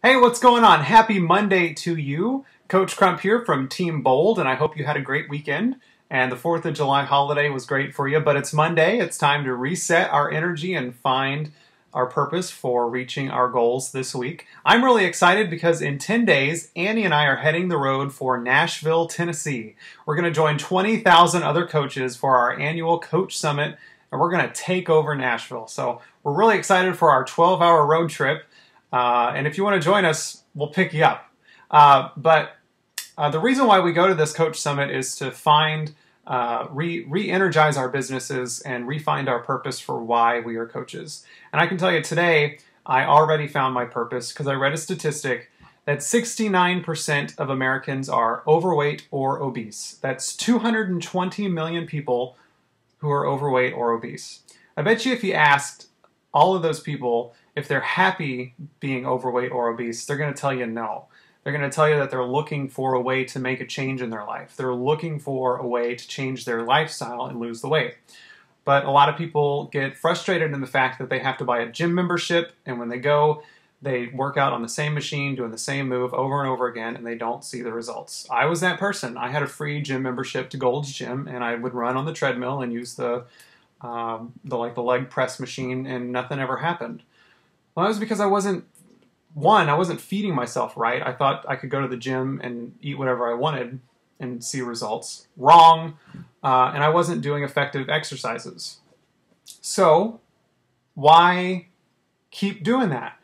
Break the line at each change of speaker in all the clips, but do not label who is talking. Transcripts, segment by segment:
Hey, what's going on? Happy Monday to you. Coach Crump here from Team Bold, and I hope you had a great weekend. And the 4th of July holiday was great for you, but it's Monday. It's time to reset our energy and find our purpose for reaching our goals this week. I'm really excited because in 10 days, Annie and I are heading the road for Nashville, Tennessee. We're going to join 20,000 other coaches for our annual Coach Summit, and we're going to take over Nashville. So we're really excited for our 12 hour road trip. Uh, and if you want to join us, we'll pick you up. Uh, but uh, the reason why we go to this Coach Summit is to find uh, re re-energize our businesses and refine our purpose for why we are coaches. And I can tell you today, I already found my purpose because I read a statistic that 69% of Americans are overweight or obese. That's 220 million people who are overweight or obese. I bet you if you asked all of those people if they're happy being overweight or obese, they're going to tell you no. They're going to tell you that they're looking for a way to make a change in their life. They're looking for a way to change their lifestyle and lose the weight. But a lot of people get frustrated in the fact that they have to buy a gym membership, and when they go, they work out on the same machine, doing the same move over and over again, and they don't see the results. I was that person. I had a free gym membership to Gold's Gym, and I would run on the treadmill and use the um, the like the leg press machine, and nothing ever happened. Well, that was because I wasn't one, I wasn't feeding myself right. I thought I could go to the gym and eat whatever I wanted and see results. Wrong. Uh, and I wasn't doing effective exercises. So, why keep doing that?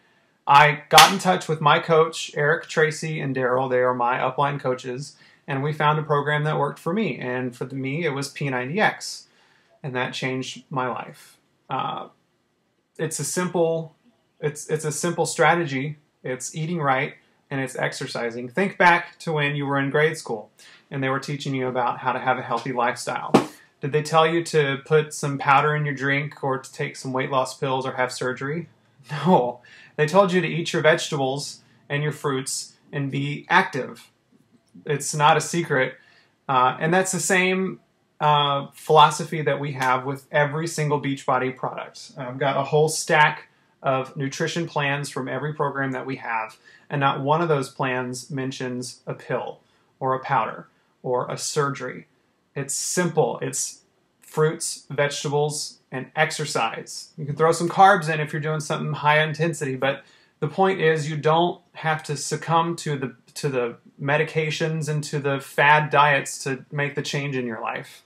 I got in touch with my coach, Eric Tracy and Daryl. They are my upline coaches. And we found a program that worked for me. And for me, it was P90X. And that changed my life. Uh, it's a simple it's it's a simple strategy. It's eating right and it's exercising. Think back to when you were in grade school and they were teaching you about how to have a healthy lifestyle. Did they tell you to put some powder in your drink or to take some weight loss pills or have surgery? No. They told you to eat your vegetables and your fruits and be active. It's not a secret. Uh, and that's the same uh, philosophy that we have with every single Beachbody product. I've got a whole stack of nutrition plans from every program that we have, and not one of those plans mentions a pill or a powder or a surgery. It's simple. It's fruits, vegetables, and exercise. You can throw some carbs in if you're doing something high intensity, but the point is you don't have to succumb to the to the medications and to the fad diets to make the change in your life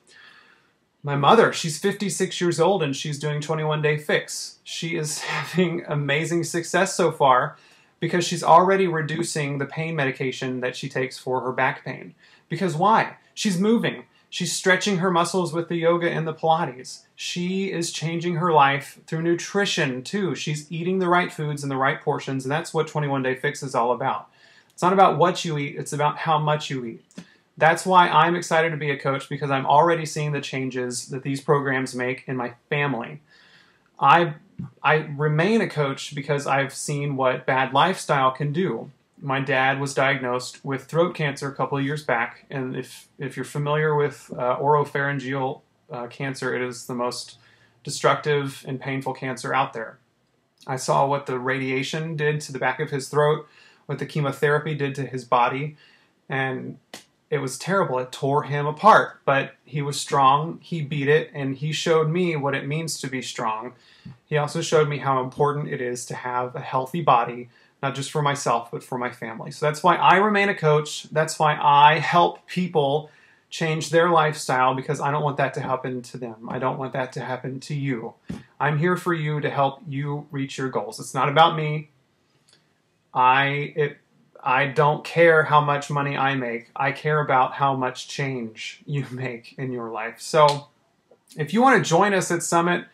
my mother, she's 56 years old and she's doing 21 day fix. She is having amazing success so far because she's already reducing the pain medication that she takes for her back pain. Because why? She's moving. She's stretching her muscles with the yoga and the Pilates. She is changing her life through nutrition too. She's eating the right foods in the right portions, and that's what 21 Day Fix is all about. It's not about what you eat, it's about how much you eat. That's why I'm excited to be a coach because I'm already seeing the changes that these programs make in my family. I I remain a coach because I've seen what bad lifestyle can do. My dad was diagnosed with throat cancer a couple of years back, and if if you're familiar with uh, oropharyngeal uh, cancer, it is the most destructive and painful cancer out there. I saw what the radiation did to the back of his throat, what the chemotherapy did to his body, and it was terrible. It tore him apart, but he was strong. He beat it, and he showed me what it means to be strong. He also showed me how important it is to have a healthy body, not just for myself, but for my family. So that's why I remain a coach. That's why I help people change their lifestyle because I don't want that to happen to them. I don't want that to happen to you. I'm here for you to help you reach your goals. It's not about me. I it I don't care how much money I make. I care about how much change you make in your life. So, if you want to join us at Summit,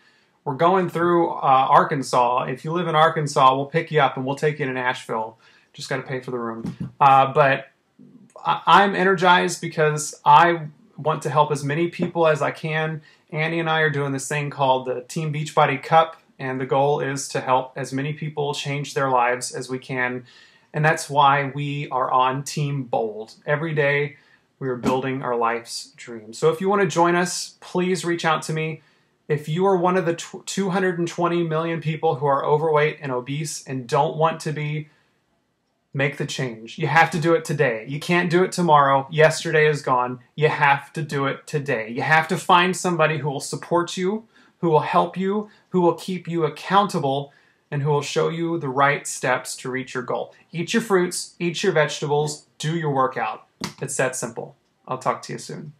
we're going through uh, Arkansas. If you live in Arkansas, we'll pick you up and we'll take you to Nashville. Just got to pay for the room. Uh, but I- am energized because I want to help as many people as I can. Annie and I are doing this thing called the Team Beachbody Cup, and the goal is to help as many people change their lives as we can and that's why we are on Team Bold. Every day we are building our life's dream. So if you want to join us, please reach out to me. If you are one of the 220 million people who are overweight and obese and don't want to be make the change. You have to do it today. You can't do it tomorrow. Yesterday is gone. You have to do it today. You have to find somebody who will support you, who will help you, who will keep you accountable, and who will show you the right steps to reach your goal. Eat your fruits, eat your vegetables, do your workout. It's that simple. I'll talk to you soon.